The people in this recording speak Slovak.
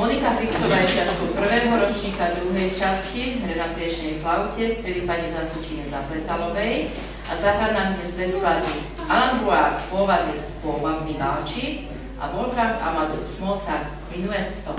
Monika Fixová je ťažkou prvého ročníka druhej časti hre na priečnej flaute z tedy pani zástupkyne Zapletalovej a zahradná dnes dve skladby Alan Ruár, pôvodný, pôvodný Balčík a Wolfgang Amadeus Mozart, minuet to.